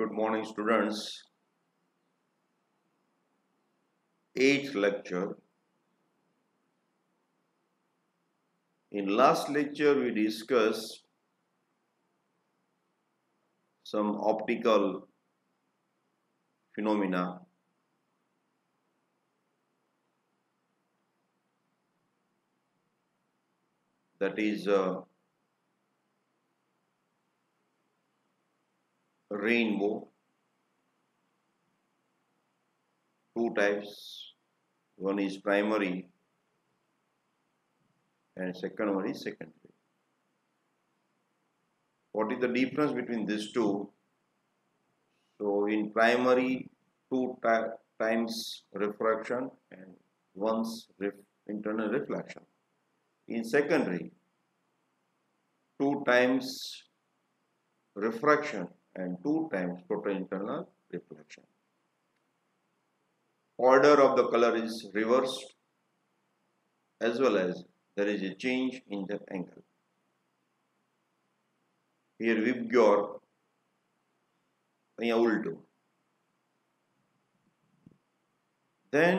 Good morning, students. Eighth lecture. In last lecture, we discussed some optical phenomena. That is uh, rainbow two types. One is primary and second one is secondary. What is the difference between these two? So in primary two times refraction and once ref internal reflection. In secondary two times refraction and 2 times total internal reflection. Order of the color is reversed as well as there is a change in the angle. Here Vibgyor અહીંયા ઉલટું then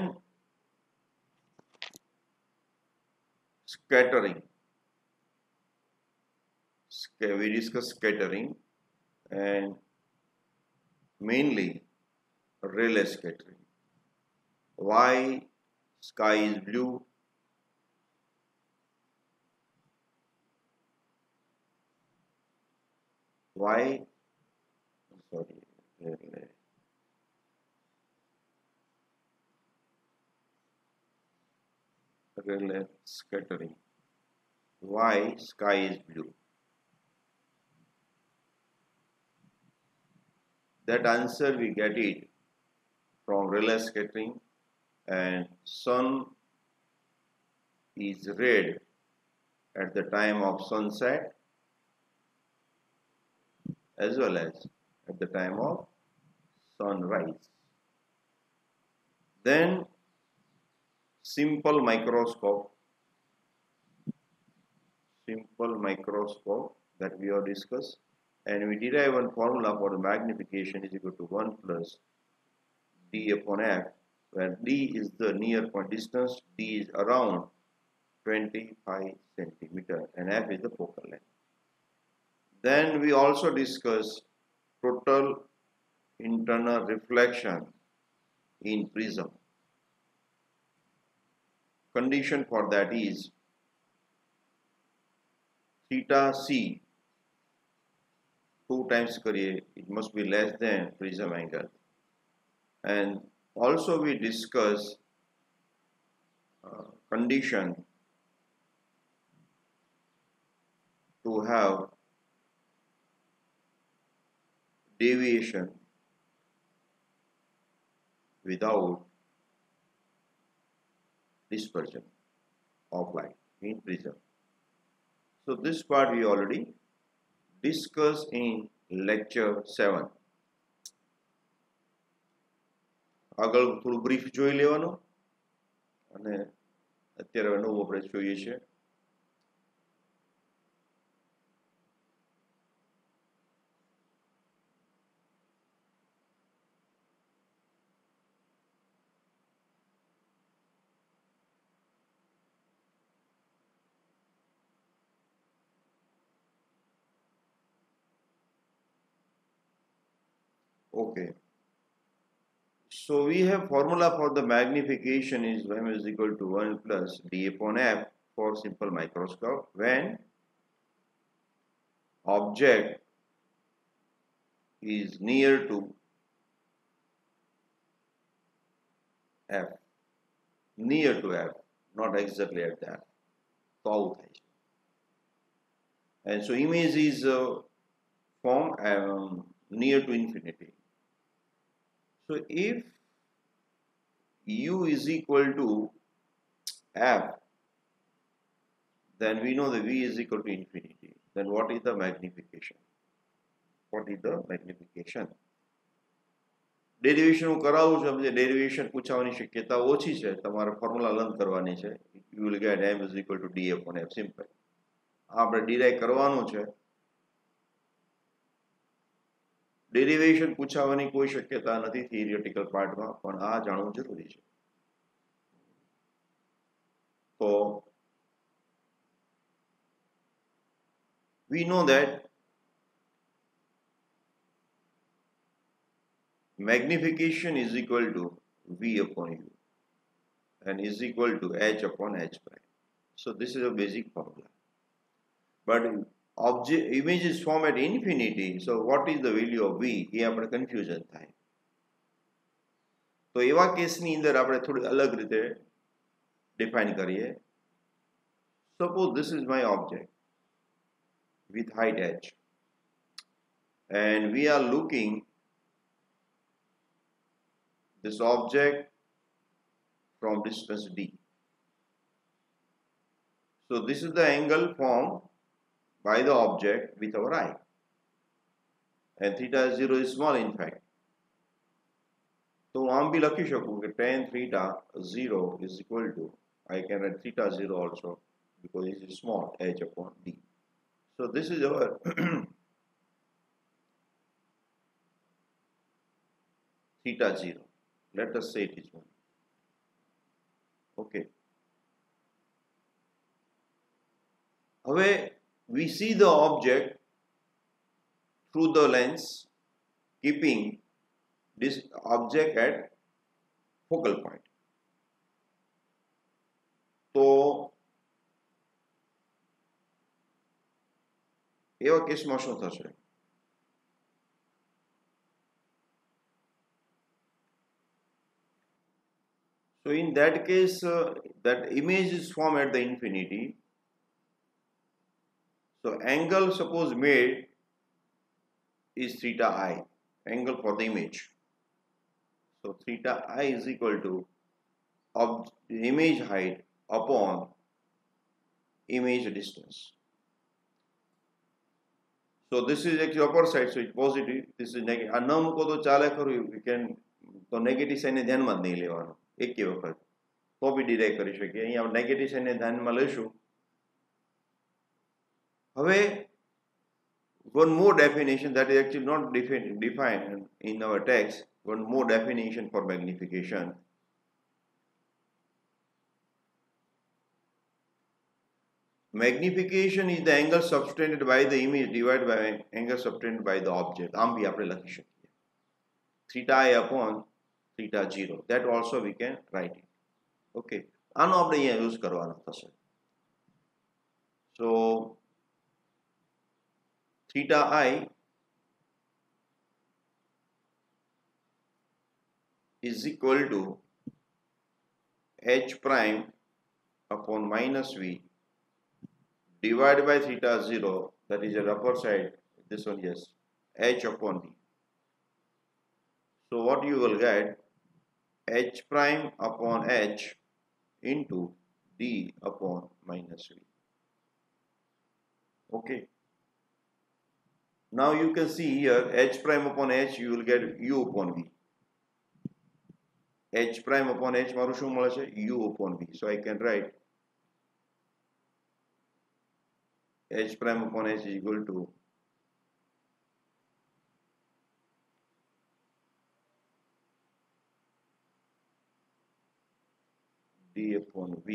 scattering we discuss scattering and mainly Rayleigh scattering. Why sky is blue? Why? Sorry. Rayleigh scattering. Why sky is blue? That answer we get it from Rayleigh scattering and sun is red at the time of sunset as well as at the time of sunrise. Then simple microscope. Simple microscope that we have discussed and we derive one formula for the magnification is equal to 1 plus d upon f where d is the near point distance d is around 25 centimeter and f is the focal length. Then we also discuss total internal reflection in prism. Condition for that is theta c 2 times career, it must be less than prism angle. And also we discuss uh, condition to have deviation without dispersion of light in prism. So this part we already discussed in lecture 7 આગળ થોડું brief જોઈ લેવાનું. અને અત્યારે નવું આપણે જોઈએ છે. So we have formula for the magnification is m is equal to 1 plus d upon f for simple microscope. When object is near to f near to f not exactly at that so and so image is uh, form um, near to infinity. So if u is equal to f, then we know the v is equal to infinity. Then what is the magnification? What is the magnification? Derivation હું કરાવું છું જે derivation પૂછવાની શક્યતા ઓછી છે તમારે formula learn કરવાની છે you will get M is equal to D F on F simple આપણે ડિરાઈ કરવાનું છે ડેરિવેશન પૂછાવાની કોઈ શક્યતા નથી થિયરિટિકલ પાર્ટમાં પણ આ જાણવું જરૂરી છે તો we know that magnification is equal to v upon u and is equal to h upon h prime. So this is a basic formula. But object image is formed at infinity. So what is the value of v? એ આપણે confusion થાય તો એવા કેસની અંદર આપણે થોડી અલગ રીતે ડિફાઇન કરીએ suppose this is my object with height h and we are looking this object from distance d. So this is the angle formed by the object with our eye. And theta 0 is small in fact. So, हम भी lucky tan theta 0 is equal to I can write theta 0 also because it is small h upon d. So this is our theta 0. Let us say it is 1. Okay. Away, we see the object through the lens keeping this object at focal point. તો એવા કેસમાં શું થશે So in that case, uh, that image is formed at the infinity. So angle suppose made is theta i, angle for the image. So theta i is equal to ob- image height upon image distance. So this is actually upper side, so it's positive. This is negative. આ ન મૂકો તો ચાલે ખરું we can તો negative સાઇનને ધ્યાનમાં જ નહીં લેવાનો એકે વખત તો બી ડિરાઈવ કરી શકીએ અહીંયા નેગેટિવ સાઇનને ધ્યાનમાં લઈશું હવે one more definition that is actually not defined, defined in our text, one more definition for magnification. Magnification is the angle subtended by the image divided by angle subtended by the object. આમ બી આપણે લખી શકીએ theta i upon theta 0 that also we can write it okay આનો આપણે અહીંયા use કરવાનો થશે so theta i is equal to h prime upon minus v divided by theta 0 that is at upper side this one yes h upon v. So what you will get h prime upon h into d upon minus v. Okay now you can see here h prime upon h you will get u upon v h prime upon h મારું શું મળે છે u upon v so i can write h prime upon h is equal to d upon v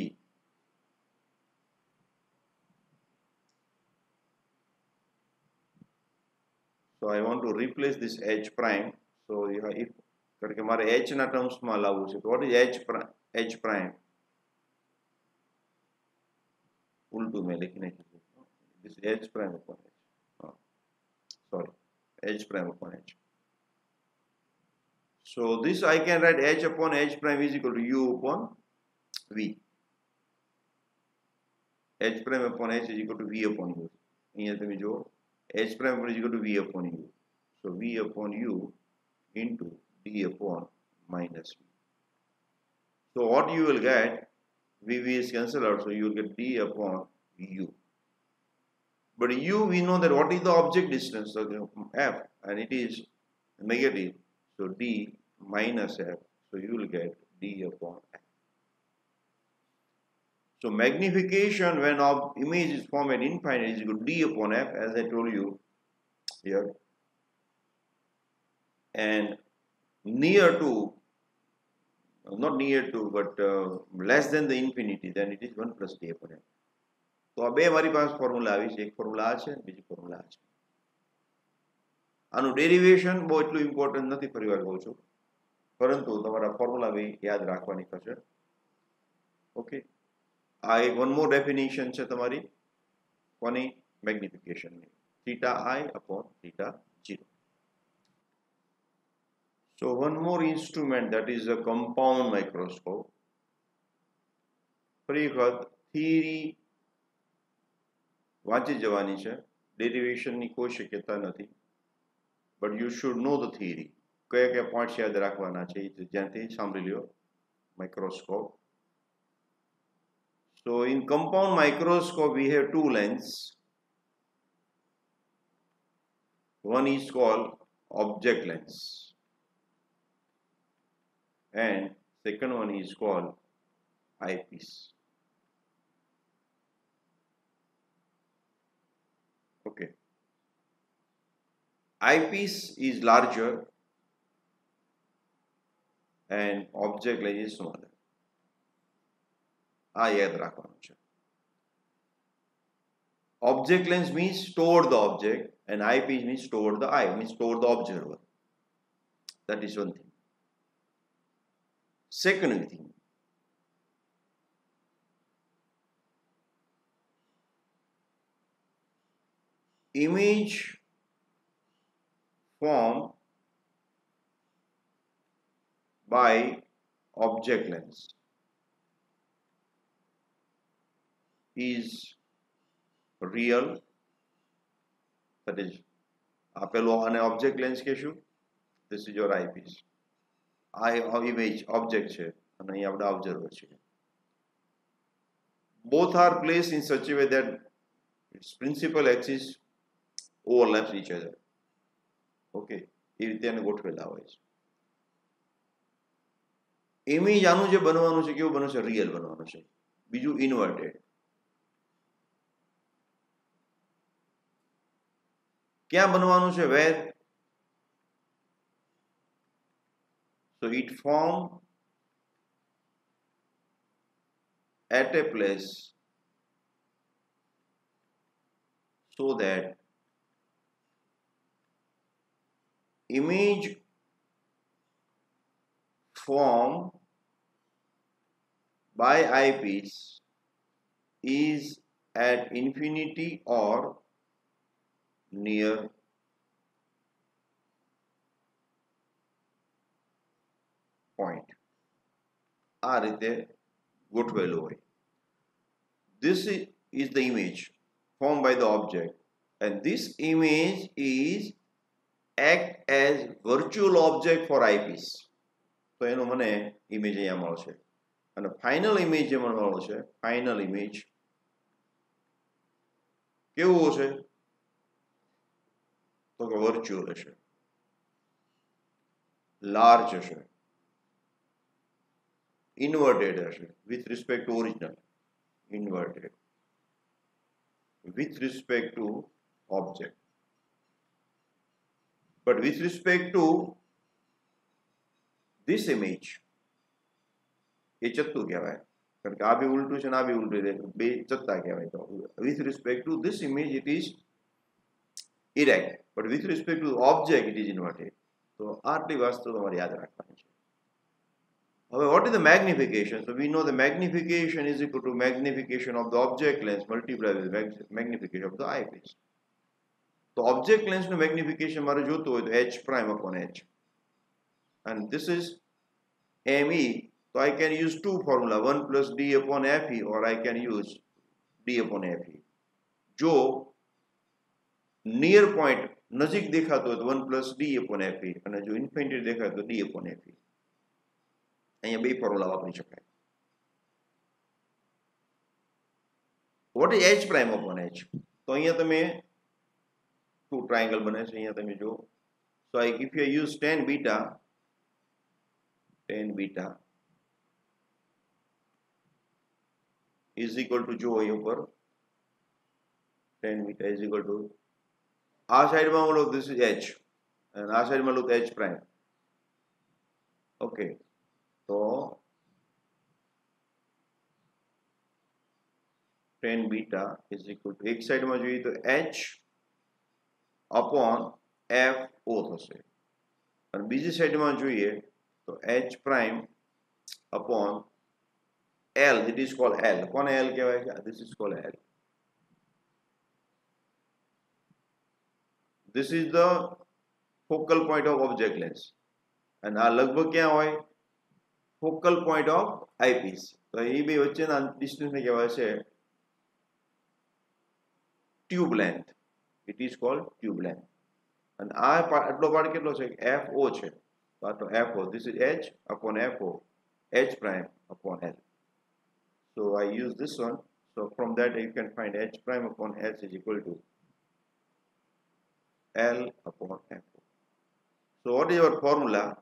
so i want to replace this h prime so if કારણ કે મારે h ના ટર્મ્સમાં લાવવું છે તો what is h prime h prime ઉલટું મેં લખી નાખ્યું this is h prime upon h oh, sorry h prime upon h so this i can write h upon h prime is equal to u upon v h prime upon h is equal to v upon u અહીંયા તમે જુઓ h prime is equal to v upon u. So v upon u into d upon minus v. So what you will get vv is cancelled out so you will get d upon u. But u we know that what is the object distance so f and it is negative. So d minus f so you will get d upon f so magnification when of image is formed at infinite is equal to d upon f as I told you here. and near to not near to but uh, less than the infinity then it is 1 plus d upon f તો આ બે મારી પાસે formula આવી છે એક formula આ છે બીજી ફોર્મ્યુલા આ છે આનું ડેરિવેશન બહુ એટલું ઇમ્પોર્ટન્ટ નથી ફરીવાર કહું છું પરંતુ તમારા ફોર્મ્યુલા બી યાદ રાખવાની થશે ઓકે આ એક વન મોર ડેફિનેશન છે તમારી કોની મેગ્નિફિકેશનની theta i upon theta 0. So one more instrument that is a compound microscope. ફરી વખત થિયરી વાંચી જવાની છે ડેરિવેશનની કોઈ શક્યતા નથી but you should know the theory કયા કયા પોઈન્ટ્સ યાદ રાખવાના છે એ જ્યાંથી સાંભળી લ્યો microscope So in compound microscope we have two lens One is called object lens and second one is called eyepiece. Okay. Eyepiece is larger and object lens is smaller. આ યાદ રાખવાનું છે object lens means toward the object and eyepiece means toward the eye means toward the observer that is one thing second thing image formed by object lens is real that is આપેલો આને object lens કહેશું this is your eyepiece આ image object છે અને અહીં આપણે observer છે both are placed in such a way that its principal axis overlaps each other okay એ રીતે એને ગોઠવેલા હોય છે ઇમેજ આનું જે બનવાનું છે કેવું બનવું છે રિયલ બનવાનું છે બીજું ઇન્વર્ટેડ ક્યાં બનવાનું છે વેર so it form at a place so that image formed by eyepiece is at infinity or near point આ રીતે ગોઠવેલું હોય this is the image formed by the object and this image is act as virtual object for eyepiece તો એનો મને image અહીંયા મળશે અને final image જે મને મળશે ફાઇનલ ઇમેજ કેવું હશે તો કે વર્ચ્યુઅલ હશે લાર્જ હશે inverted હશે with respect to original inverted with respect to object but with respect to this image એ ચત્તુ કહેવાય કારણ કે આ બી ઉલટું છે ને આ બી ઉલટું બે ચત્તા કહેવાય તો with respect to this image it is erect but with respect to object it is inverted. So Arti Vastu हमारे याद रखना चाहिए. However, what is the magnification? So we know the magnification is equal to magnification of the object lens multiplied with magnification of the eyepiece. So object lens no magnification हमारे जो तो prime upon h, and this is ME. So I can use two formula, one plus d upon fe, or I can use d upon fe. Joe, near point નજીક દેખાતો હોય તો 1 plus d upon fe અને જો infinity દેખાય તો d upon fe. અહીંયા બે ફોર્મ્યુલા વાપરી શકાય what is H prime upon H તો અહીંયા તમે ટુ ટ્રાયંગલ બને છે અહીંયા તમે જો so I if you use tan beta tan beta is equal to જો અહીં ઉપર tan beta is equal to આ સાઈડમાં બોલો ધીસ ઇઝ એચ અને આ સાઈડમાં લુક એચ પ્રાઇમ ઓકે તો tan beta is equal to એક સાઈડમાં જોઈએ તો એચ અપોન એફ ઓ થશે અને બીજી સાઈડમાં જોઈએ તો H prime upon L it is call L કોને એલ કહેવાય છે this is call L this is the focal point of object lens અને આ લગભગ ક્યાં હોય ફોકલ પોઈન્ટ ઓફ આઈપીસ તો એ બે વચ્ચેના ડિસ્ટન્સને કહેવાય છે tube length it is called tube length અને આ આટલો પાર્ટ કેટલો છે એફ ઓ છે તો આટલો F O this is H upon F O H prime upon L so I use this one so from that you can find h prime upon h is equal to L upon F. So what is your formula?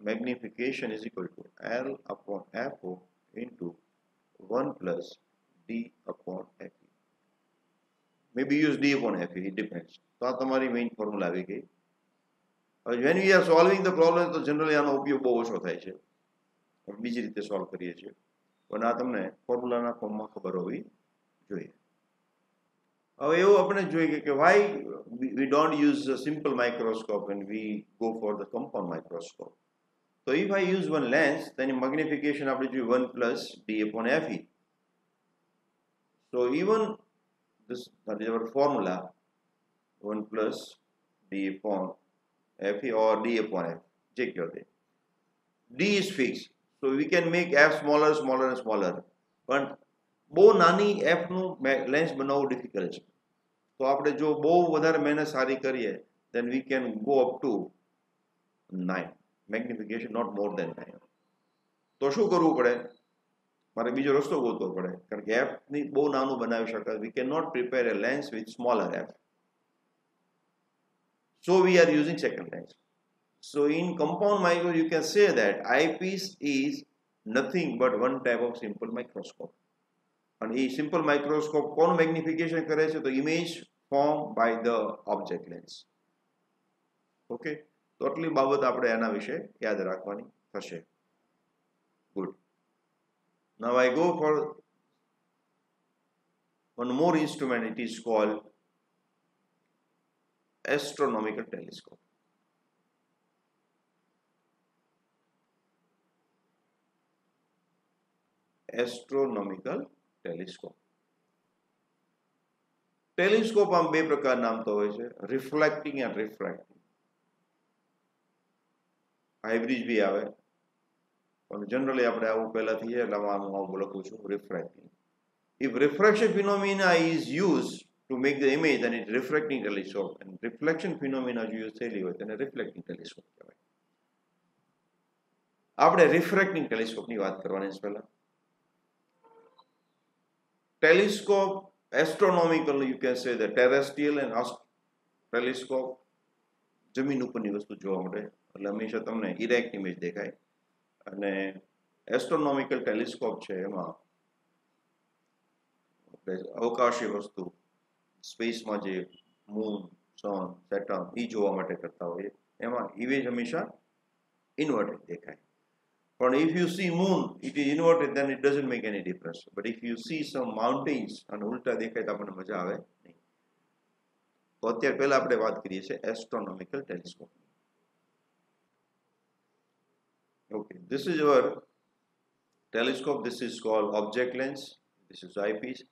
Magnification is equal to L upon FO into 1 plus D upon FE. Maybe use D upon FE, it depends. તો આ તમારી main formula આવી ગઈ હવે when we are solving the problem તો generally આનો ઉપયોગ બહુ ઓછો થાય છે બીજી રીતે સોલ્વ કરીએ છીએ પણ આ તમને ફોર્મ્યુલાના ફોર્મમાં ખબર હોવી જોઈએ હવે એવું આપણે જોઈએ કે why we don't use a simple microscope and we go for the compound microscope તો if I use one lens તેની મેગ્નિફિકેશન આપણે જોઈએ one plus D upon F E so even this that is our formula 1 plus d upon f or d upon f check your day d is fixed so we can make f smaller smaller and smaller પણ બહુ નાની એફનું lens બનાવવું difficult છે તો આપણે જો બહુ વધારે મહેનત સારી કરીએ then we can go up to nine magnification not more than nine તો શું કરવું પડે મારે બીજો રસ્તો ગોતવો પડે કારણ કે એફની બહુ નાનું બનાવી શકાય we can not prepare a lens with smaller F so we are using second lens so in compound micro you can say that eyepiece is nothing but one type of simple microscope અને એ simple microscope કોનું magnification કરે છે તો image form by the object lens okay તો આટલી બાબત આપણે એના વિશે યાદ રાખવાની થશે good Now I go for one more instrument, it is called astronomical telescope. Astronomical telescope. Telescope આમ બે પ્રકારના આમ તો હોય છે રિફ્લેક્ટિંગ એન્ડ રિફ્રેક્ટિંગ હાઇબ્રિડ બી આવે પણ જનરલી આપણે આવું પહેલાથી છે એટલે આમાં હું આવું લખું છું refracting if refraction phenomena is use to make the image અને ઇટ રિફ્લેક્ટિંગ ટેલિસ્કોપ અને રિફ્લેક્શન ફિનોમિના જો યુઝ થયેલી હોય તેને રિફ્લેક્ટિંગ ટેલિસ્કોપ કહેવાય આપણે રિફ્રેક્ટિંગ ટેલિસ્કોપની વાત કરવાની છે પહેલા telescope astronomical you can say the terrestrial and telescope જમીન ઉપરની વસ્તુ જોવા મળે. એટલે હંમેશા તમને ઇરેક્ટ ઇમેજ દેખાય. અને એસ્ટ્રોનોમિકલ ટેલિસ્કોપ છે એમાં અવકાશી વસ્તુ, સ્પેસમાં જે મૂન સન સેટર્ન એ જોવા માટે કરતા હોઈએ. એમાં ઇમેજ હંમેશા ઇન્વર્ટેડ દેખાય. પણ if you see moon it is inverted then it doesn't make any difference but if you see some mountains અને ઉલટા દેખાય તો આપણને મજા આવે નહીં તો અત્યારે પહેલા આપણે વાત કરીએ છીએ astronomical telescope Okay, this is your telescope. This is called object lens. This is eyepiece.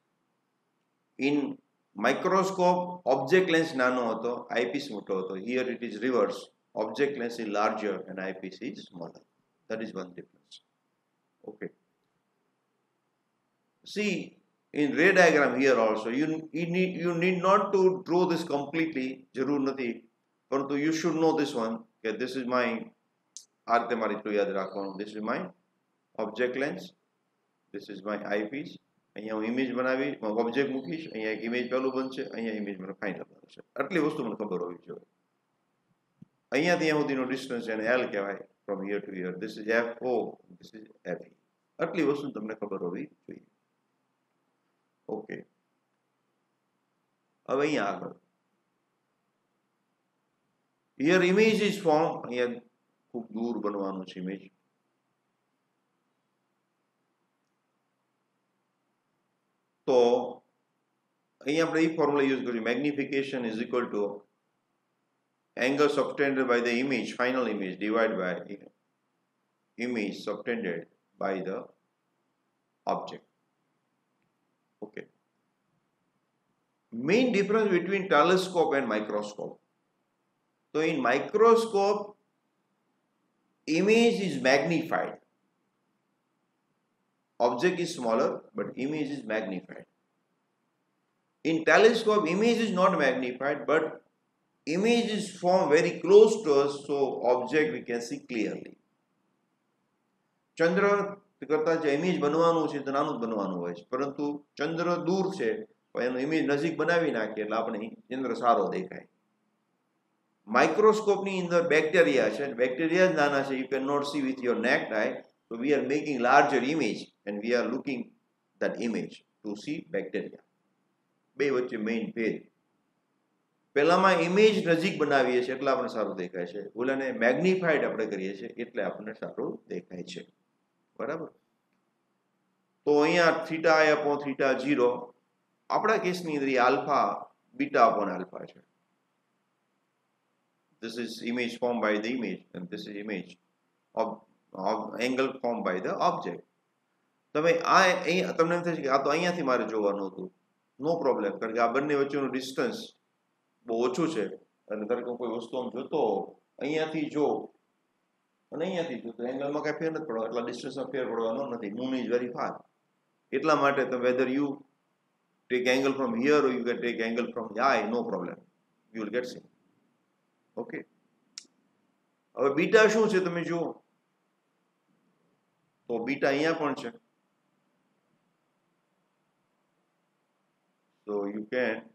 In microscope, object lens nano હતો eyepiece મોટો હતો. Here it is reverse. Object lens is larger and eyepiece is smaller. That is one difference. Okay. See, in ray diagram here also, you, you need you need not to draw this completely. જરૂર નથી. પરંતુ you should know this one. Okay, this is my આ રીતે મારે એટલું યાદ રાખવાનું this is my object lens this is my eyepiece અહીંયા હું ઇમેજ બનાવી ઓબ્જેક્ટ મૂકીશ અહીંયા એક ઇમેજ પહેલું બનશે અહીંયા ઇમેજ મને ફાઇનલ બનશે આટલી વસ્તુ મને ખબર હોવી જોઈએ અહીંયા ત્યાં સુધીનો ડિસ્ટન્સ એને એલ કહેવાય from here to here this is F O this is F આટલી વસ્તુ તમને ખબર હોવી જોઈએ ઓકે હવે અહીંયા આગળ હિયર ઇમેજ ઇઝ ફોર્મ અહીંયા ખૂબ દૂર બનવાનું છે ઇમેજ તો અહીંયા આપણે એ ફોર્મ્યુલા યુઝ કર્યું magnification is equal to angle subtended by the image final image divided by image subtended by the object. Okay. Main difference between telescope and microscope. So in microscope image is magnified. Object is smaller but image is magnified. In telescope image is not magnified but image is formed very close to us, so object we can see clearly. ચંદ્ર કરતા જે image બનવાનું છે તો નાનું જ બનવાનું હોય છે. પરંતુ ચંદ્ર દૂર છે, પણ એનો ઇમેજ નજીક બનાવી નાખીએ એટલે આપણે ચંદ્ર સારો દેખાય. માઇક્રોસ્કોપની અંદર બેક્ટેરિયા છે બેક્ટેરિયા જ નાના છે you can not see with your naked eye તો we are making larger image and we are looking that image to see bacteria બે વચ્ચે મેઇન ભેદ. પહેલામાં ઇમેજ નજીક બનાવીએ છીએ એટલે આપણને સારું દેખાય છે. ઓલાને મેગ્નિફાઈડ આપણે કરીએ છીએ એટલે આપણને સારું દેખાય છે. બરાબર? તો અહીંયા theta I upon theta zero આપણા કેસની અંદર આલ્ફા બીટા અપોન આલ્ફા છે. This is image formed by the image and this is image of, of angle formed by the object. તમે આ અહીંયા તમને એમ થશે કે આ તો અહીંયાથી મારે જોવાનું હતું. નો પ્રોબ્લેમ કારણ કે આ બંને વચ્ચેનું ડિસ્ટન્સ બહુ ઓછું છે. અને ધારો કે કોઈ વસ્તુ આમ જોતો અહીંયાથી જો, અને અહીંયાથી જો, તો એંગલમાં કાંઈ ફેર નથી પડવાનો, એટલા ડિસ્ટન્સમાં ફેર પડવાનો નથી. મૂન ઇઝ વેરી ફાર એટલા માટે તમે whether you take angle from here you can take angle from eye no problem you will get see okay હવે બીટા શું છે તમે જુઓ. તો બીટા અહીંયા પણ છે. So you can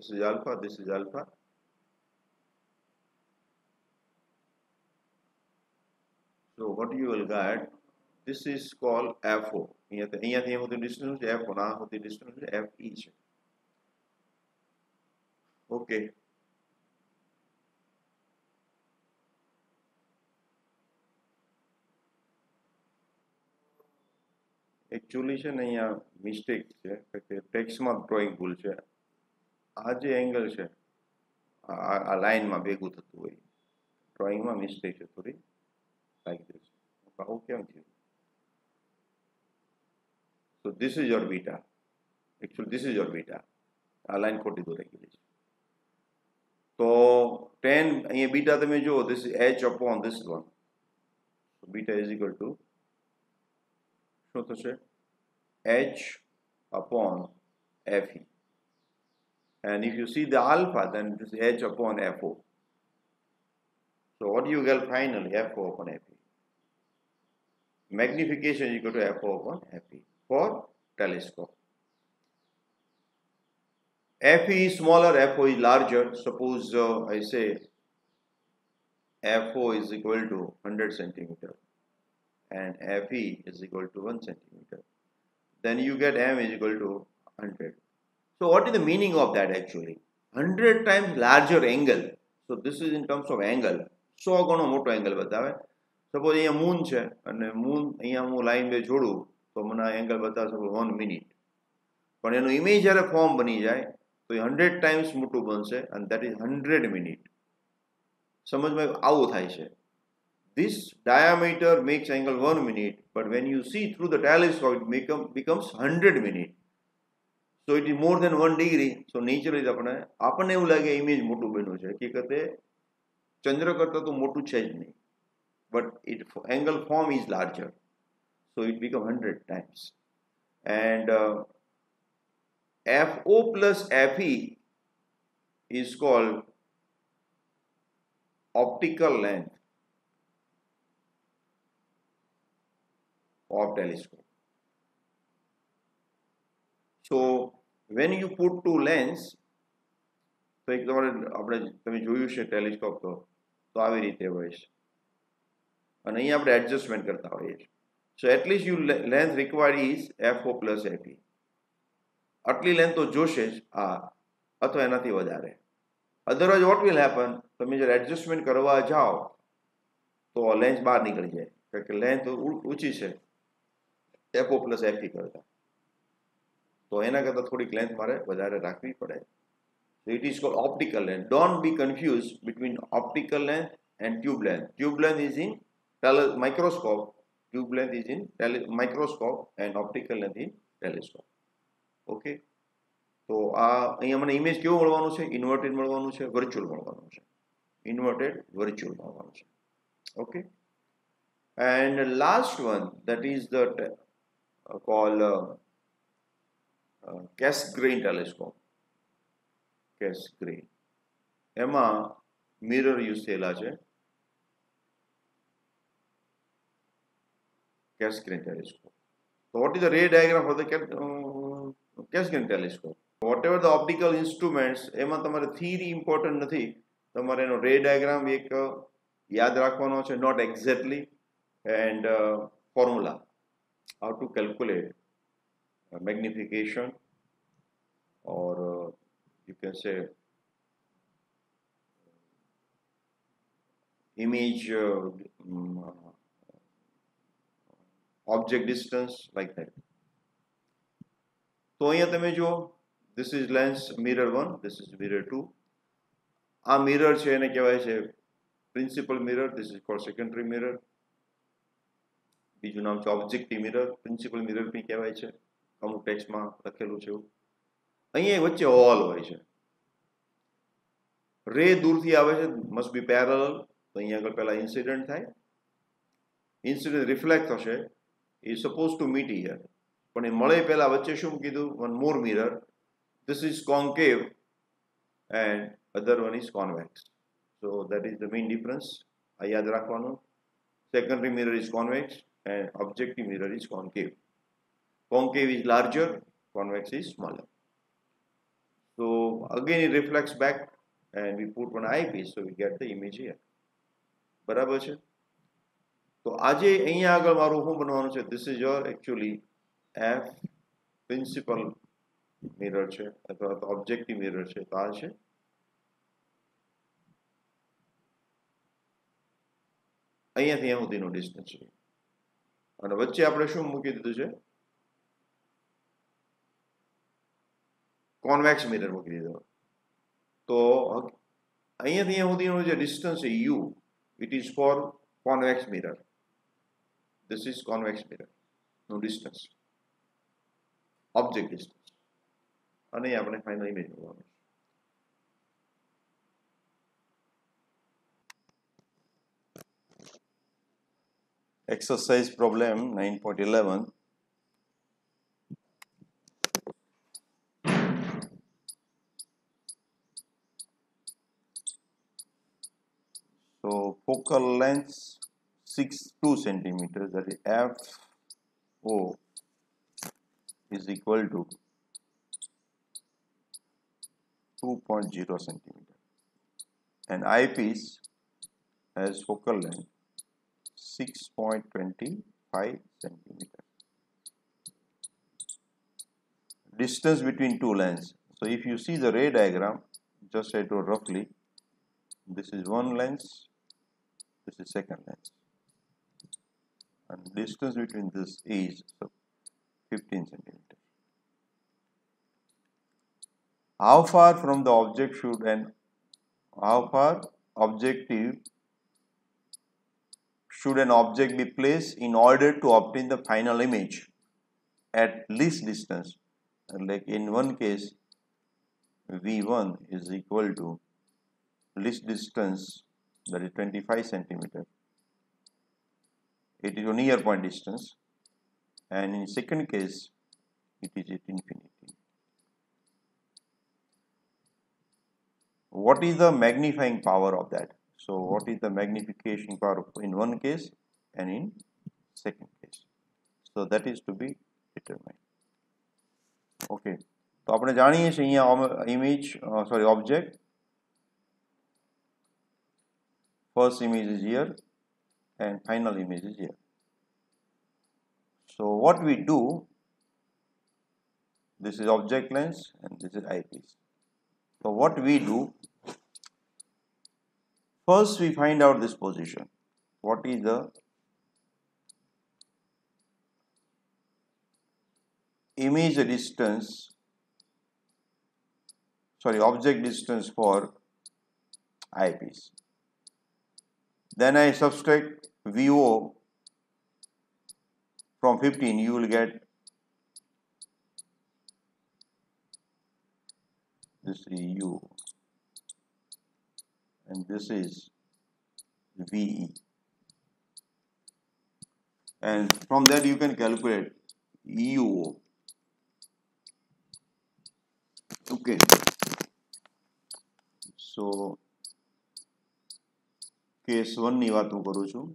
this is alpha this is alpha so what you will get this is called fo અહીંયા અહીંયાથી અહીં સુધી ડિસ્ટન્સ છે f ના સુધી ડિસ્ટન્સ છે fe છે ઓકે એકચ્યુઅલી છે ને અહીંયા મિસ્ટેક છે કે ટેક્સમાં ડ્રોઈંગ ભૂલ છે આ જે એંગલ છે આ લાઈનમાં ભેગું થતું હોય ડ્રોઈંગમાં મિસ્ટેક છે થોડી લાઈક ધીસ આવું કેમ થયું so this is your beta actually this is your beta આ લાઈન ખોટી દોરાઈ ગયેલી છે તો ટેન અહીંયા બીટા તમે જુઓ this H upon this one beta is equal to શું થશે h upon fe and if you see the alpha then this is h upon fo so what do you get finally? Fo upon fe magnification is equal to fo upon fe for telescope. Fe is smaller fo is larger. Suppose uh, i say fo is equal to 100 centimeter and fe is equal to 1 centimeter. Then you get m is equal to 100 so what is the meaning of that actually 100 times larger angle so this is in terms of angle 100 ગણો મોટો angle બતાવે suppose અહીંયા moon છે અને moon અહીંયા હું line બે જોડું તો મને આ એંગલ બતાવે સપોઝ વન મિનિટ પણ એનું ઇમેજ જ્યારે ફોર્મ બની જાય તો એ હંડ્રેડ ટાઈમ્સ મોટું બનશે અને દેટ ઇઝ હંડ્રેડ મિનિટ સમજમાં આવું થાય છે this diameter makes angle 1 minute but when you see through the telescope it become, becomes 100 minute so it is more than 1 degree so naturally આપણે આપણને એવું લાગે ઇમેજ મોટું બન્યું છે હકીકતે ચંદ્ર કરતાં તો મોટું છે જ નહીં but it angle form is larger so it become 100 times and uh, FO plus FE is called optical length of telescope. So when you put two lens તો એક તમારે આપણે તમે જોયું છે ટેલિસ્કોપ તો તો આવી રીતે હોય છે. અને અહીંયા આપણે એડજસ્ટમેન્ટ કરતા હોઈએ છીએ. So at least you length required is F O plus AP આટલી લેન્થ તો જોશે જ આ અથવા એનાથી વધારે. અધરવાઇઝ વોટ વિલ હેપન તમે જ્યારે એડજસ્ટમેન્ટ કરવા જાઓ, તો લેન્થ બહાર નીકળી જાય. કારણ કે લેન્થ ઊંચી છે. એફઓ પ્લસ એફી કરતા. તો એના કરતાં થોડીક લેન્થ મારે વધારે રાખવી પડે So it is called optical length. Don't be confused between optical length and tube length. Tube length is in tele- microscope. Tube length is in tele- microscope and optical length in telescope. Okay. તો આ અહીંયા મને image કેવું મળવાનું છે inverted મળવાનું છે virtual મળવાનું છે ઇન્વર્ટેડ વર્ચ્યુઅલ મળવાનું છે okay and last one that is the call Cassegrain telescope Cassegrain એમાં મિરર યુઝ થયેલા છે Cassegrain telescope So what is the ray diagram for the uh, Cascade telescope? Whatever the optical instruments, એમાં તમારે theory important નથી તમારે એનો રે diagram એક યાદ રાખવાનો છે not exactly and formula how to calculate magnification or you can say image uh, um, object distance like that તો અહીંયા તમે જુઓ this is lens mirror 1 this is mirror 2 આ મિરર છે એને કહેવાય છે principal mirror this is called secondary mirror બીજું નામ છે ઓબ્જેક્ટિવ મિરર પ્રિન્સિપલ મિરર બી કહેવાય છે અમુક ટેક્સ્ટમાં લખેલું છે એવું અહીંયા વચ્ચે હોલ હોય છે રે દૂરથી આવે છે મસ્ટ બી પેરેલલ તો અહીંયા આગળ પહેલા ઇન્સિડન્ટ થાય ઇન્સિડન્ટ રિફ્લેક્ટ થશે એ સપોઝ ટુ મીટ હિયર પણ એ મળે પહેલા વચ્ચે શું કીધું one more mirror this is concave and other one is convex so that is the main difference આ યાદ રાખવાનું secondary mirror is convex and objective mirror is concave concave is larger convex is smaller so again it reflects back and we put one eyepiece so we get the image here બરાબર છે તો આજે અહીંયા આગળ મારું શું બનવાનું છે this is your actually F principal mirror છે અથવા તો ઓબ્જેક્ટિવ મિરર છે તો આ છે અહીંયાથી અહીંયા સુધીનું ડિસ્ટન્સ છે અને વચ્ચે આપણે શું મૂકી દીધું છે કોન્વેક્સ મિરર મૂકી દીધો તો અહીંયાથી અહીંયા સુધીનું જે ડિસ્ટન્સ છે u it is for convex mirror this is convex mirror no distance object distance અને આપણે ફાઇનલ ઇમેજ મેળવવાનું exercise problem 9.11 So focal length 6 2 centimeters that is f o is equal to 2.0 centimeter. And eyepiece has focal length 6.25 centimeter. Distance between two lens so if you see the ray diagram just I draw roughly this is one lens this is second lens. And distance between this is 15 centimeter how far from the object should and how far objective should an object be placed in order to obtain the final image at least distance? Like in one case v1 is equal to least distance that is 25 centimeter it is a near point distance and in second case it is at infinity what is the magnifying power of that so what is the magnification power in one case and in second case so that is to be determined okay તો આપણે જાણીએ છીએ અહીંયા image sorry object First image is here and final image is here. So what we do, this is object lens and this is eyepiece. So what we do, First we find out this position. What is the image distance sorry object distance for eyepiece. Then I subtract VO from 15 you will get this is U and this is VE and from that you can calculate EUO okay. So case વનની વાતો કરું છું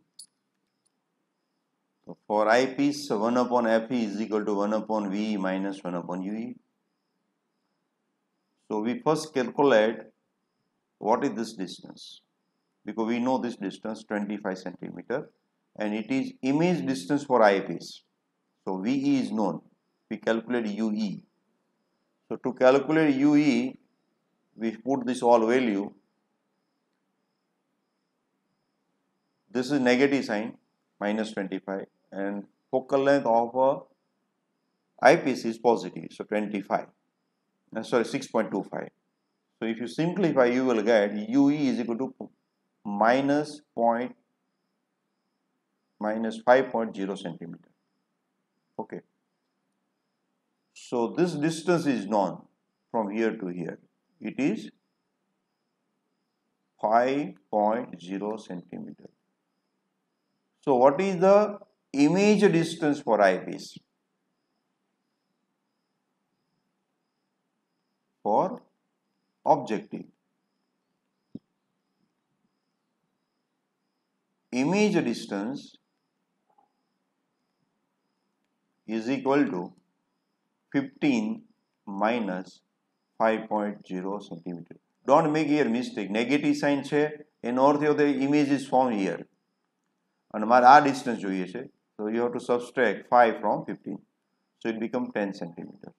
તો for eyepiece one upon F is equal to one upon V minus one upon યુઈ So we first calculate what is this distance because we know this distance 25 centimeter and it is image distance for eyepiece. So VE is known. We calculate UE. So to calculate UE, we put this all value. This is negative sign minus 25 and focal length of a eyepiece is positive so 25 uh, sorry 6.25 so if you simplify you will get UE is equal to minus point minus 5.0 centimeter. Okay. So this distance is known from here to here. It is 5.0 centimeter so what is the image distance for eyepiece for objective. Image distance is equal to 15 minus 5.0 centimeter. Don't make here mistake. Negative sign છે એનો અર્થ એવો થાય image is from here. અને મારે આ distance જોઈએ છે. So you have to subtract 5 from 15. So it become 10 centimeter.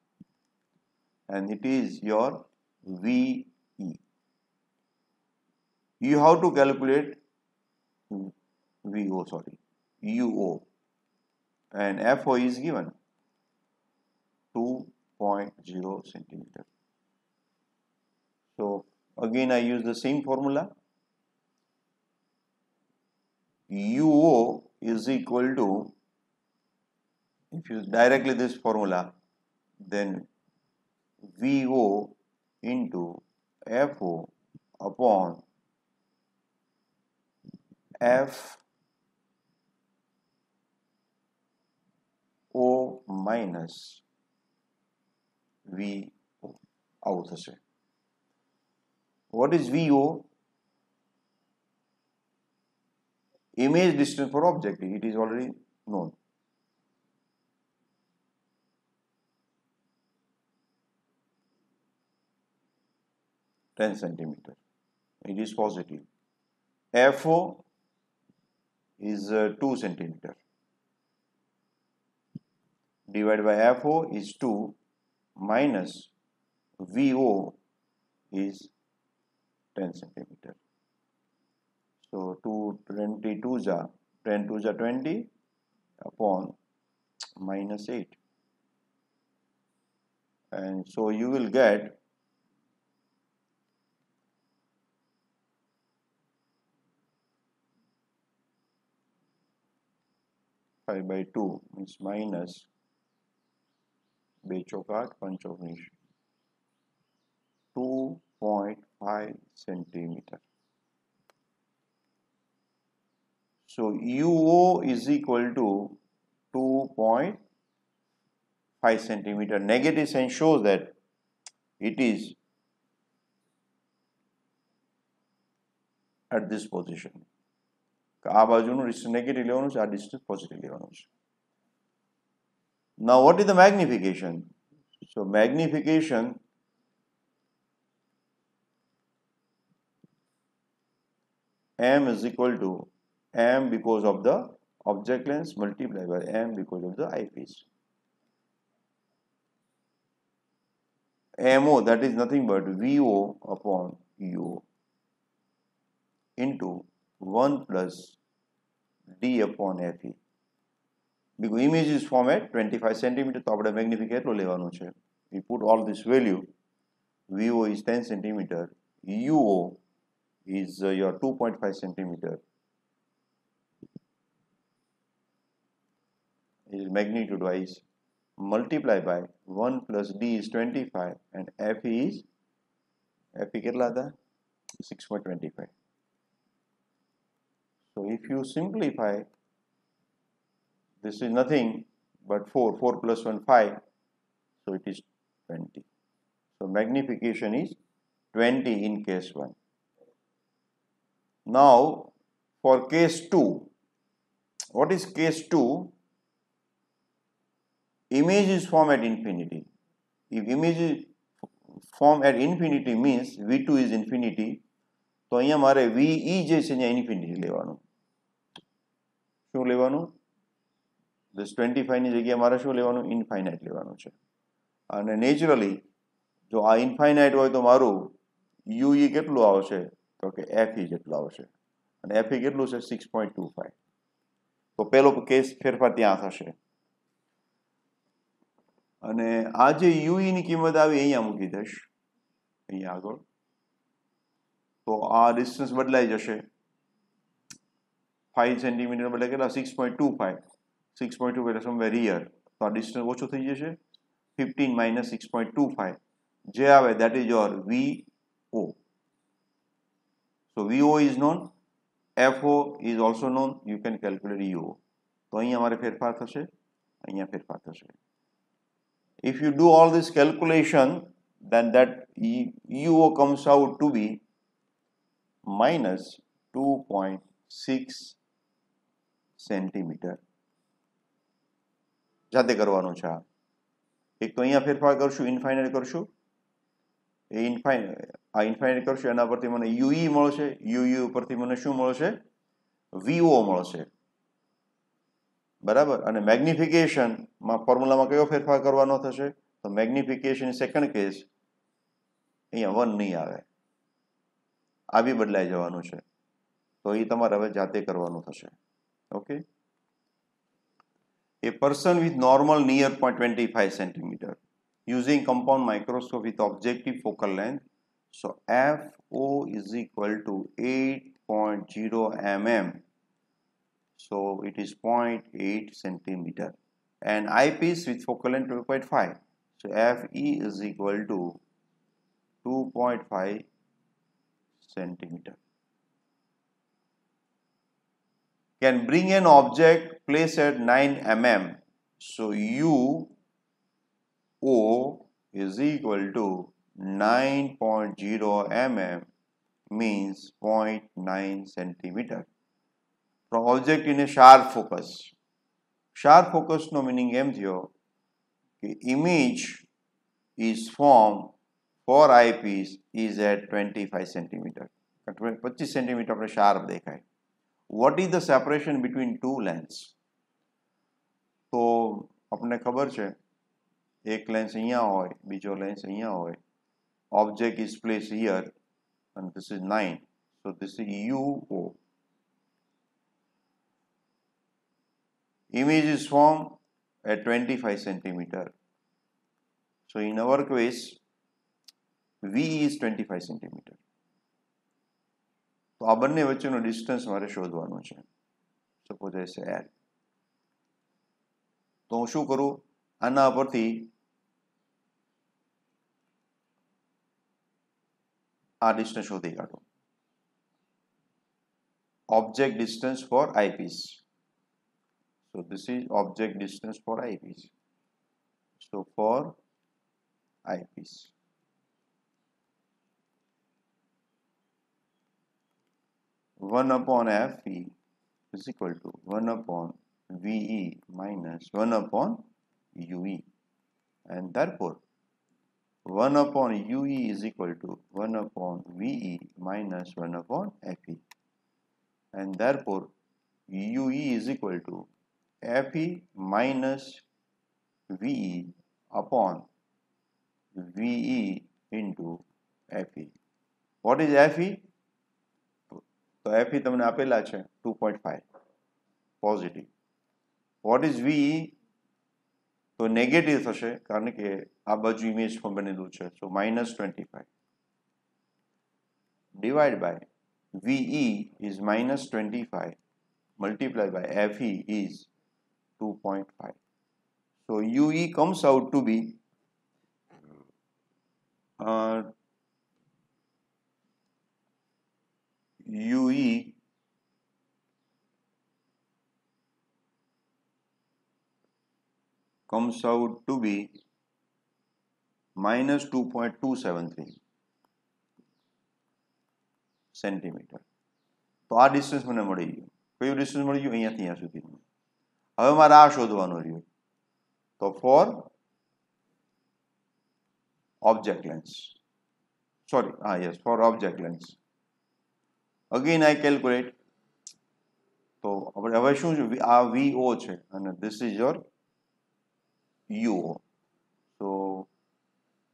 and it is your VE. You have to calculate VO, sorry, UO, and FO is given 2.0 centimeter. So again, I use the same formula. UO is equal to, if you directly this formula, then VO into FO upon F O minus VO આવું થશે what is VO Image distance for object it is already known. Ten centimeter. It is positive. FO is uh, 2 centimeter. Divided by FO is 2 minus VO is 10 centimeter so 22 is 10 to 20 upon minus 8 and so you will get pi by 2 means minus bechokat punch of 2.5 centimeter. So UO is equal to 2.5 centimeter. Negative sign shows that it is at this position. આ બાજુનું distance negative લેવાનું છે આ distance positive લેવાનું છે Now what is the magnification? So magnification m is equal to m because of the object length multiplied by m because of the eyepiece. MO that is nothing but VO upon U. into 1 plus d upon fe because image is formed at 25 centimeter તો આપણે મેગ્નિફિક એટલું લેવાનું છે we put all this value vo is 10 centimeter uo is uh, your 2.5 centimeter is magnitude wise multiply by 1 plus d is 25 and fe is fe કેટલા હતા 6.25 so if you simplify this is nothing but 4 4 plus 1 5 so it is 20 so magnification is 20 in case 1 now for case 2 what is case 2 image is formed at infinity. If image is formed at infinity means v2 is infinity, તો અહીંયા મારે VE જે છે અહીંયા infinity લેવાનું. શું લેવાનું? દસ ટ્વેન્ટી ફાઈવની જગ્યાએ મારે શું લેવાનું? ઇન્ફાઇનાઇટ લેવાનું છે. અને નેચરલી જો આ ઇનફાઇનાઇટ હોય તો મારું યુઈ કેટલું આવશે? તો કે એફઈ જેટલું આવશે. અને એફઈ કેટલું છે? સિક્સ પોઈન્ટ ટુ ફાઈવ તો પહેલો કેસ ફેરફાર ત્યાં થશે. અને આ જે યુઈની કિંમત આવી અહીંયા મૂકી દઈશ. અહીંયા આગળ. તો આ ડિસ્ટન્સ બદલાઈ જશે. ફાઈવ સેન્ટીમીટર બદલે કેટલા? Six point two five six point two એટલે સમવેર હિયર તો આ ડિસ્ટન્સ ઓછું થઈ જશે. Fifteen minus six point two five જે આવે that is your V O so V O is known F O is also known you can calculate you તો અહીંયા અમારે ફેરફાર થશે. અહીંયા ફેરફાર થશે. if you do all this calculation then that UO comes out to be minus 2.6 centimetre જાતે કરવાનું છે આ એક તો અહીંયા ફેરફાર કરશું ઇન્ફાઇનાઇટ કરશું એ ઇન્ફાઇન આ ઇન્ફાઇનાઇટ કરશું એના પરથી મને યુઈ મળશે યુયુ પરથી મને શું મળશે વીઓ મળશે બરાબર? અને મેગ્નિફિકેશનમાં ફોર્મ્યુલામાં કયો ફેરફાર કરવાનો થશે? તો મેગ્નિફિકેશન સેકન્ડ કેસ અહીંયા વન નહીં આવે. આવી બદલાઈ જવાનું છે. તો એ તમારે હવે જાતે કરવાનું થશે. Okay a person with normal near point twenty five centimetre using compound microscope with objective focal length so F O is equal to eight point zero MM so it is 0.8 centimeter. And eyepiece with focal length 12.5 so fe is equal to 2.5 centimeter. Can bring an object placed at 9 mm. So u o is equal to 9.0 mm means 0.9 centimeter from object in a sharp focus sharp focus no meaning એમ થયો કે image is formed for eyepiece is at 25 centimeter 25 centimeter આપણે sharp દેખાય what is the separation between two lens તો આપણને ખબર છે એક લેન્સ અહીંયા હોય બીજો લેન્સ અહીંયા હોય object is placed here and this is 9 so this is UO image is formed at 25 centimeter so in our case V is 25 centimeter તો આ બંને વચ્ચેનો ડિસ્ટન્સ મારે શોધવાનું છે સપોઝ એસ એલ તો હું શું કરું આના પરથી આ ડિસ્ટન્સ શોધી કાઢો object distance for eyepiece. So this is object distance for eyepiece. So for eyepiece. One upon Fe is equal to one upon Ve minus one upon Ue, and therefore 1 upon ue is equal to 1 upon ve minus 1 upon fe and therefore ue is equal to fe minus ve upon ve into fe what is fe તો F તમને આપેલા છે two point five positive what is v તો negative થશે કારણ કે આ બાજુ ઇમેજ પણ બનેલું છે so minus twenty five divide by VE is minus 25 multiplied by FE is 2.5. So UE comes out to be uh, UE comes out to be minus 2.273 centimetre તો આ ડિસ્ટન્સ મને મળી ગયું કયું ડિસ્ટન્સ મળી ગયું અહીંયાથી અહીંયા સુધીનું હવે મારે આ શોધવાનું રહ્યું. તો ફોર object લેન્સ સોરી હા yes for object lens again I calculate. તો આપણે હવે શું છે? આ વીઓ છે અને ધીસ ઇઝ યોર યુઓ તો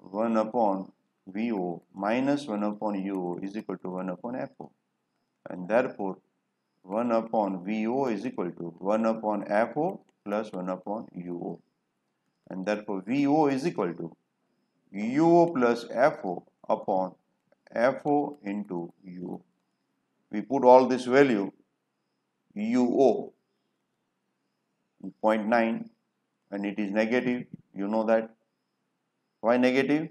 one upon v o minus one upon u o is equal to one upon f o and therefore 1 upon VO is equal to 1 upon FO plus 1 upon UO. And therefore VO is equal to UO plus FO upon FO into UO. We put all this value UO 0.9 and it is negative. You know that. Why negative?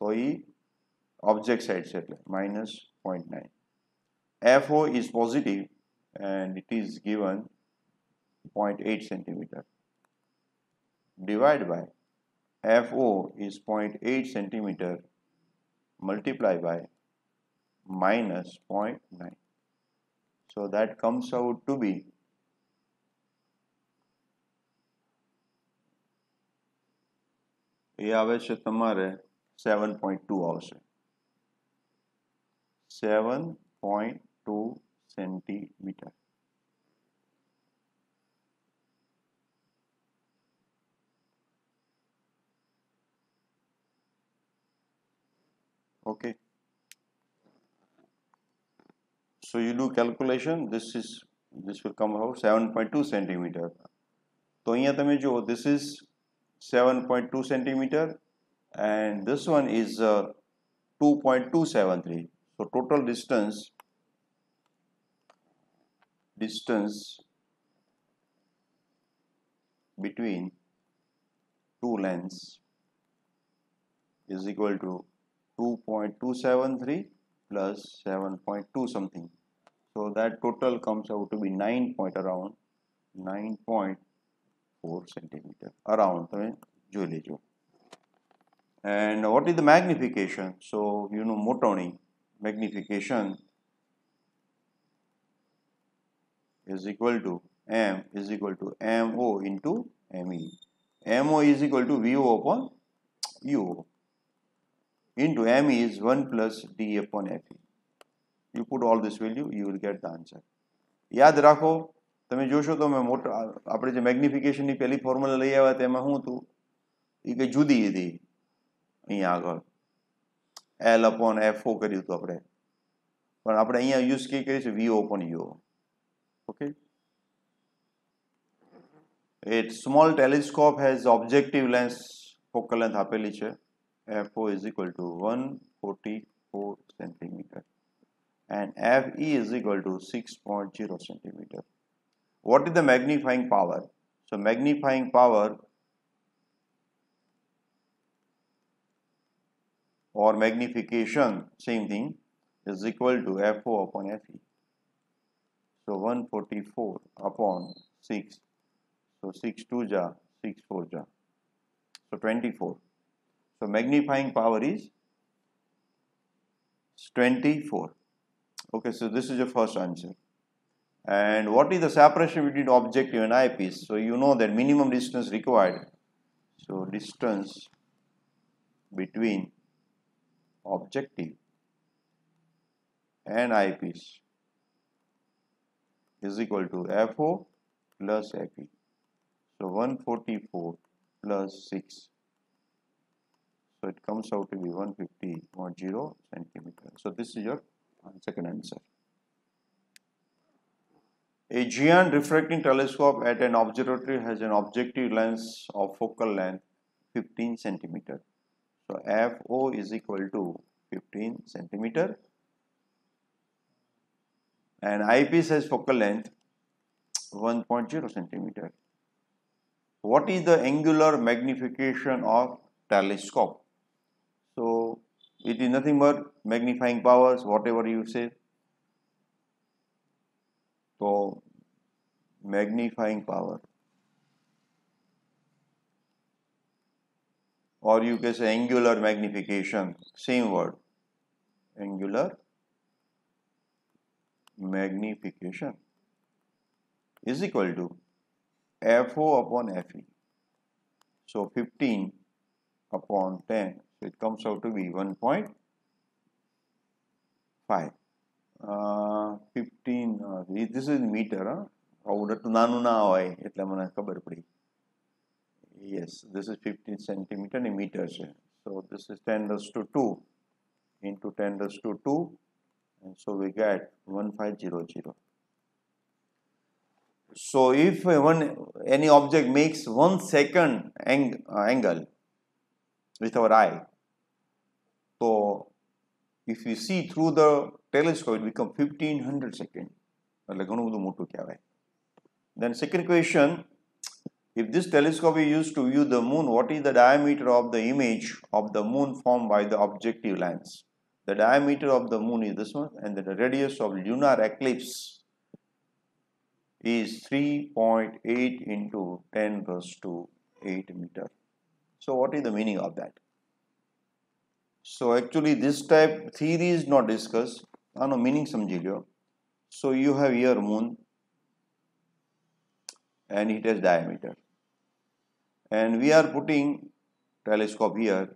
So object side settle minus 0.9. FO is positive and it is given 0.8 centimeter. Divided by FO is 0.8 centimeter multiplied by minus 0.9 so that comes out to be એ આવે છે તમારે seven point two આવશે seven point two centimetre okay so you do calculation this is this will come out 7.2 centimeter તો અહીંયા તમે જુઓ this is 7.2 centimeter and this one is uh, 2.273 so total distance distance between two lengths is equal to 2.273 plus 7.2 something so that total comes out to be 9 point around 9.4 centimeter around તમે જોઈ લેજો and what is the magnification so you know મોટવણી magnification is equal to m is equal to mo into me mo is equal to vo upon uo into m is 1 plus d upon fe. You put all this value, you will get the answer. યાદ રાખો તમે જોશો તો મેં મોટા આપણે જે મેગ્નિફિકેશનની પહેલી ફોર્મ્યુલા લઈ આવ્યા તેમાં શું હતું એ કંઈ જુદી હતી અહીંયા આગળ એલ અપોન એફ ઓ કર્યું હતું આપણે પણ આપણે અહીંયા યુઝ કઈ કરીએ છીએ V O upon યુઓ it small telescope has objective lens focal length આપેલી છે FO is equal to 144 centimeter and FE is equal to 6.0 centimeter. What is the magnifying power? So magnifying power or magnification, same thing, is equal to FO upon FE. So 144 upon 6. so 6 2 ja, 6 4 ja. So 24. So magnifying power is 24. Okay, so this is your first answer. And what is the separation between objective and eyepiece? So you know that minimum distance required. So distance between objective and eyepiece is equal to FO plus FE. So 144 plus 6 so it comes out to be 150.0 centimeter. So this is your second answer. A giant refracting telescope at an observatory has an objective lens of focal length 15 centimeter. So FO is equal to 15 centimeter and eyepiece has focal length 1.0 centimeter. What is the angular magnification of telescope? So it is nothing but magnifying powers whatever you say. So magnifying power. Or you can say angular magnification same word. Angular magnification is equal to FO upon FE so 15 upon 10 so it comes out to be 1.5 uh, 15 uh, this is meter huh? આવડે તો નાનું ના હોય એટલે મને ખબર પડી yes this is 15 centimeter in meter છે so this is 10 raised to 2 into 10 raised to 2 and so we get 1500 so if one any object makes one second ang angle with our eye. So if you see through the telescope, it becomes 1500 seconds. Then second question, if this telescope is used to view the moon, what is the diameter of the image of the moon formed by the objective lens? The diameter of the moon is this one and the radius of lunar eclipse is 3.8 into 10 raised to 8 meter. So what is the meaning of that? So actually this type theory is not discussed. આનો meaning સમજી લ્યો. So you have here moon and it has diameter. And we are putting telescope here.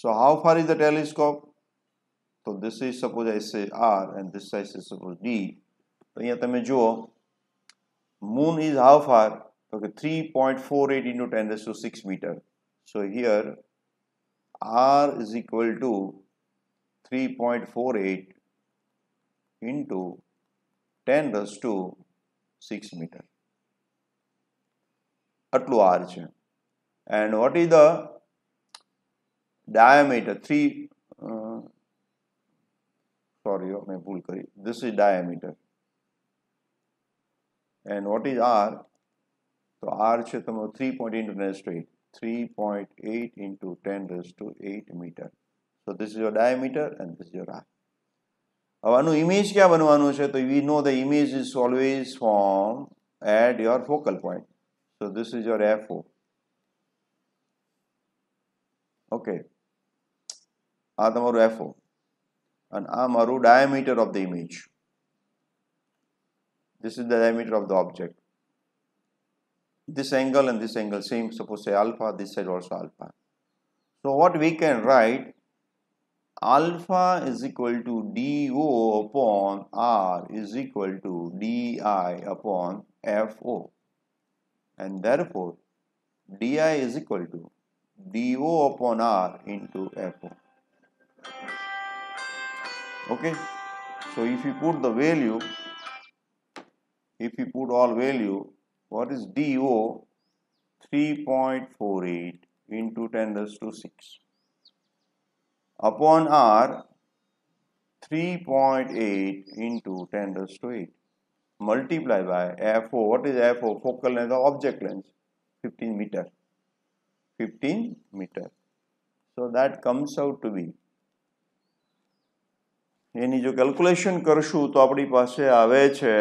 So how far is the telescope? So this is suppose I say R and this size is suppose D. તો અહીંયા તમે જુઓ moon is how far? Okay, 3.48 into 10 raised to 6 meter. So here R is equal to 3.48 into 10 raised to 6 meter. આટલું R છે and what is the diameter 3 uh, sorry મેં ભૂલ કરી this is diameter and what is R તો R છે તમારું 3.8 into 10 to 8 3.8 into 10 raised to 8 meter so this is your diameter and this is your R હવે આનું image ક્યાં બનવાનું છે તો વી નો the image is always form at your focal point so this is your FO okay આ તમારું FO અને આ મારું diameter of the image this is the diameter of the object. This angle and this angle same suppose say alpha this side also alpha. So what we can write alpha is equal to do upon r is equal to di upon fo and therefore di is equal to do upon r into fo okay? So if you put the value if you put all value what is do 3.48 into 10 raised to 6 upon r 3.8 into 10 raised to 8 multiply by fo what is fo focal length of object length 15 meter 15 meter so that comes out to be એની જો calculation કરશું તો આપણી પાસે આવે છે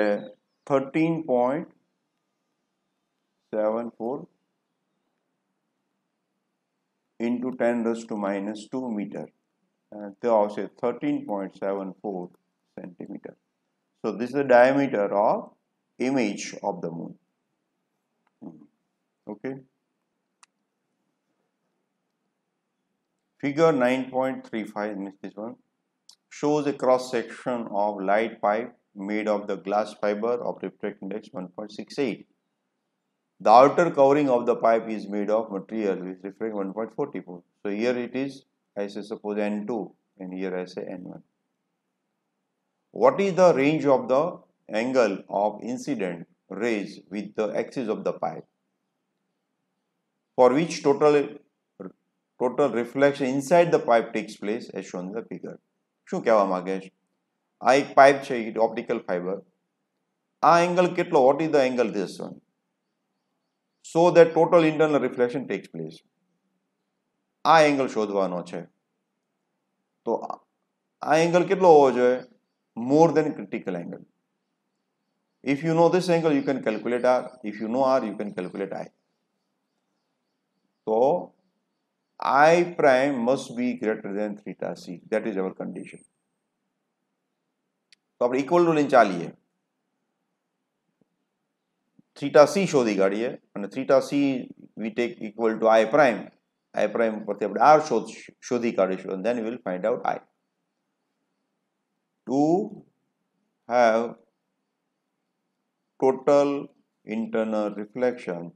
13.74 into 10 raised to minus 2 meter. And they say 13.74 centimeter. So this is the diameter of image of the moon. Hmm. Okay. Figure 9.35 means this one shows a cross section of light pipe made of the glass fiber of refractive index 1.68 the outer covering of the pipe is made of material with refractive 1.44 so here it is i say suppose n2 and here i say n1 what is the range of the angle of incident rays with the axis of the pipe for which total total reflection inside the pipe takes place as shown in the figure શું કહેવા માંગે છે આ એક pipe છે optical fibre આ angle કેટલો what is the angle this one so that total internal reflection takes place આ એંગલ શોધવાનો છે તો આ એંગલ કેટલો હોવો જોઈએ more than critical angle if you know this angle you can calculate r if you know r you can calculate i so i prime must be greater than theta c that is our condition તો આપણે equal to લઈને ચાલીએ theta C શોધી કાઢીએ અને theta c we take equal to i prime i prime પરથી આપણે R શોધ શોધી કાઢીશું and then we will find out i to have total internal reflection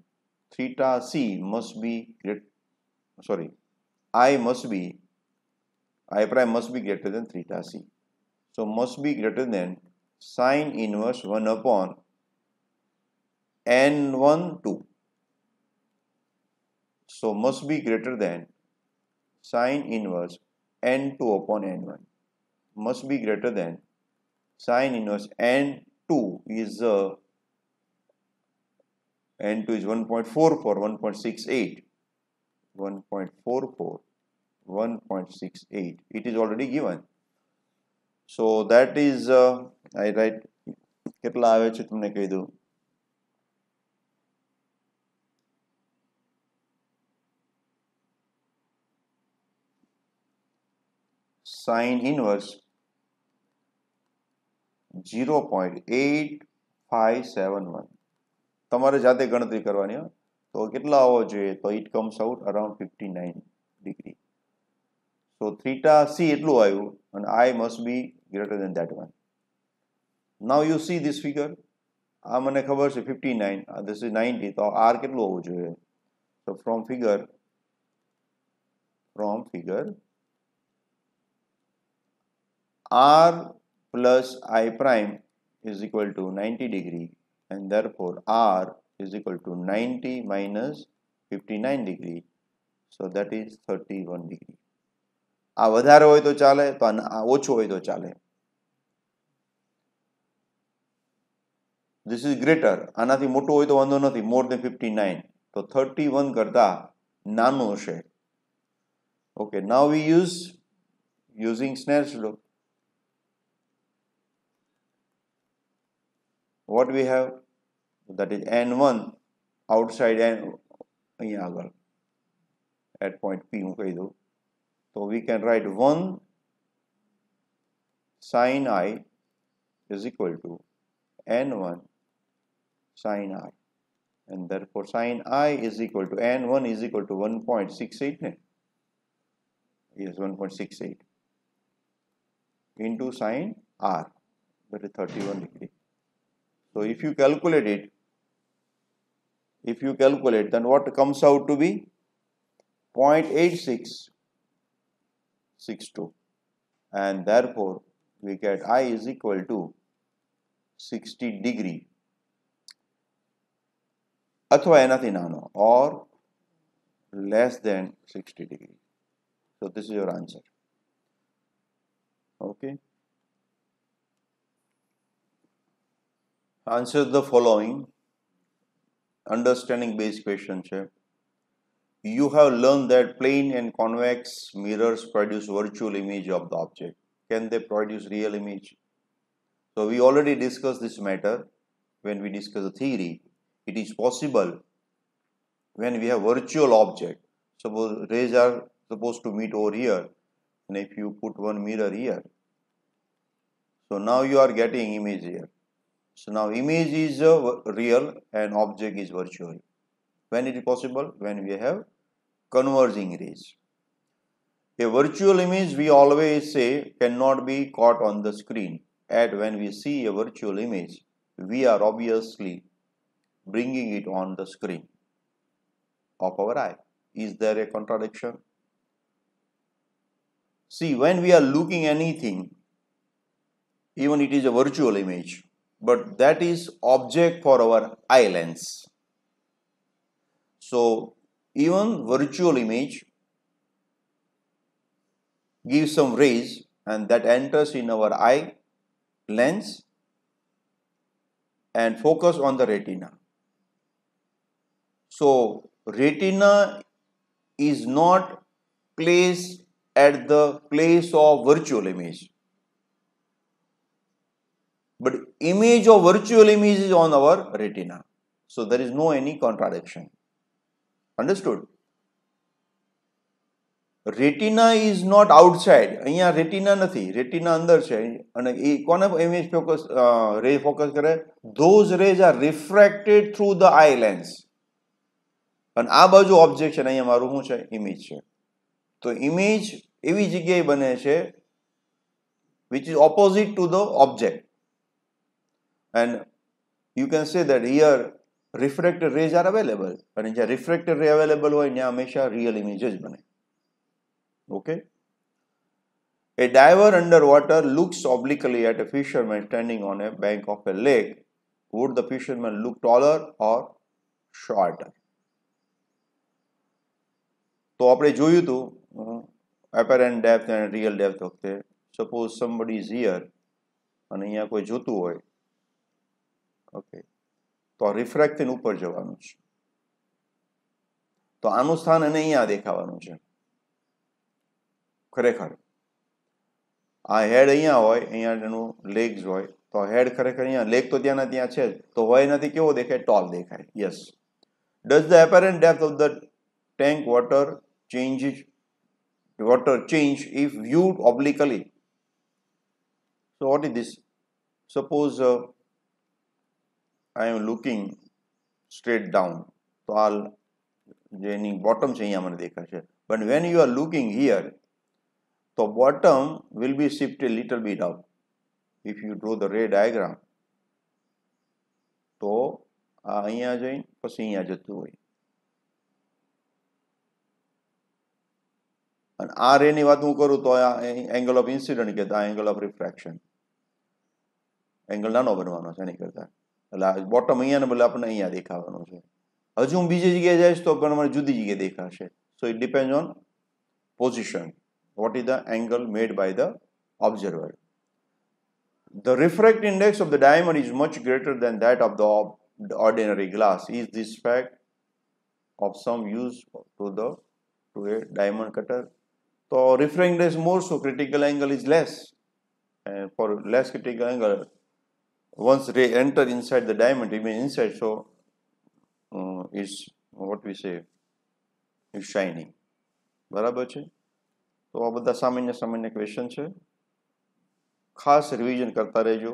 theta c must be great sorry i must be i prime must be greater than theta c so must be greater than sine inverse 1 upon n1 2 so must be greater than sine inverse n2 upon n1 must be greater than sine inverse n2 is uh, n2 is 1.44 1.68 1.44 1.68 it is already given so that is uh, i write કેટલા આવે છે તમને કહી દઉં sine inverse zero point eight five seven one તમારે જાતે ગણતરી કરવાની તો કેટલા હોવો જોઈએ તો it comes out around fifty nine degree so થ્રીટા C એટલું આવ્યું અને I must B greater than that one now you see this figure આ મને ખબર છે fifty nine this is ninety તો આર કેટલું હોવું જોઈએ તો from figure from figure r plus i prime is equal to 90 degree and therefore r is equal to 90 minus 59 degree so that is 31 degree આ વધારે હોય તો ચાલે તો આ ઓછું હોય તો ચાલે this is greater આનાથી મોટું હોય તો વાંધો નથી more than 59 તો 31 કરતા નાનું હશે okay now we use using Snell's law what we have that is n1 outside n અહીંયા આગળ at point p હું કહી દઉં so we can write 1 sin i is equal to n1 sin i. And therefore sin i is equal to n1 is equal to 1.68 ne? yes 1.68 into sin r. That is 31 degree. So if you calculate it, if you calculate, then what comes out to be 0.8662 and therefore we get I is equal to 60 degree અથવા એનાથી નાનો or less than 60 degree. So this is your answer. Okay. answer the following understanding based question છે you have learned that plane and convex mirrors produce virtual image of the object. Can they produce real image? So we already discussed this matter. When we discussed the theory it is possible when we have virtual object. Suppose rays are supposed to meet over here. And if you put one mirror here so now you are getting image here. So now image is uh, real and object is virtual. When it is possible? When we have converging rays. A virtual image we always say cannot be caught on the screen. And when we see a virtual image, we are obviously bringing it on the screen of our eye. Is there a contradiction? See, when we are looking anything, even it is a virtual image but that is object for our eye lens so even virtual image gives some rays and that enters in our eye lens and focus on the retina. So retina is not placed at the place of virtual image. But image of virtual image is on our retina. So there is no any contradiction understood? Retina is not outside અહીંયા retina નથી. Retina અંદર છે. અને એ કોને image focus ray focus કરે? Those rays are refracted through the eye lens અને આ બાજુ ઓબ્જેક્શન અહીંયા મારું શું છે? ઇમેજ છે. તો ઇમેજ એવી જગ્યાએ બને છે which is opposite to the object and you can say that here refracted rays are available અને જ્યાં રિફ્રેક્ટેડ રે અવેલેબલ હોય ત્યાં હંમેશા રિયલ ઇમેજ જ બને Okay. A diver underwater looks obliquely at a fisherman standing on a bank of a lake. Would the fisherman look taller or shorter? તો આપણે જોયું હતું apparent depth and real depth વખતે સપોઝ સમબડી ઇઝ હિયર અને અહીંયા કોઈ જોતું હોય ઓકે તો રિફ્રેક્ટ થઈને ઉપર જવાનું છે તો આનું સ્થાન એને અહીંયા દેખાવાનું છે ખરેખર આ હેડ અહીંયા હોય અહીંયા એનું લેગ્સ હોય તો હેડ ખરેખર અહીંયા લેગ તો ત્યાંના ત્યાં છે જ તો હોય નથી કેવો દેખાય ટોલ દેખાય yes does the apparent depth of the tank water change water change if viewed obliquely so what is this suppose uh, i am looking straight down તો આ જેની બોટમ છે અહીંયા મને દેખાશે but when you are looking here તો bottom will be shifted little bit up if you draw the ray diagram તો આ અહીંયા જઈને પછી અહીંયા જતું હોય અને આ રેની વાત હું કરું તો આ એંગલ ઓફ ઇન્સિડન્ટ કહેતા આ એંગલ ઓફ રિફ્રેક્શન એંગલ નાનો બનવાનો છે એની કરતા એટલે આ બોટમ અહીંયાને બદલે આપણને અહીંયા દેખાવાનું છે હજુ હું બીજી જગ્યાએ જઈશ તો પણ મને જુદી જગ્યાએ દેખાશે so it depend on position what is the angle made by the observer. The refract index of the diamond is much greater than that of the, the ordinary glass. Is this fact of some use to the to a diamond cutter? So refract index more, so critical angle is less. And for less critical angle, once ray enter inside the diamond, remain inside, so uh, it's what we say, is shining. બરાબર છે તો આ બધા સામાન્ય સામાન્ય question છે ખાસ revision કરતા રહેજો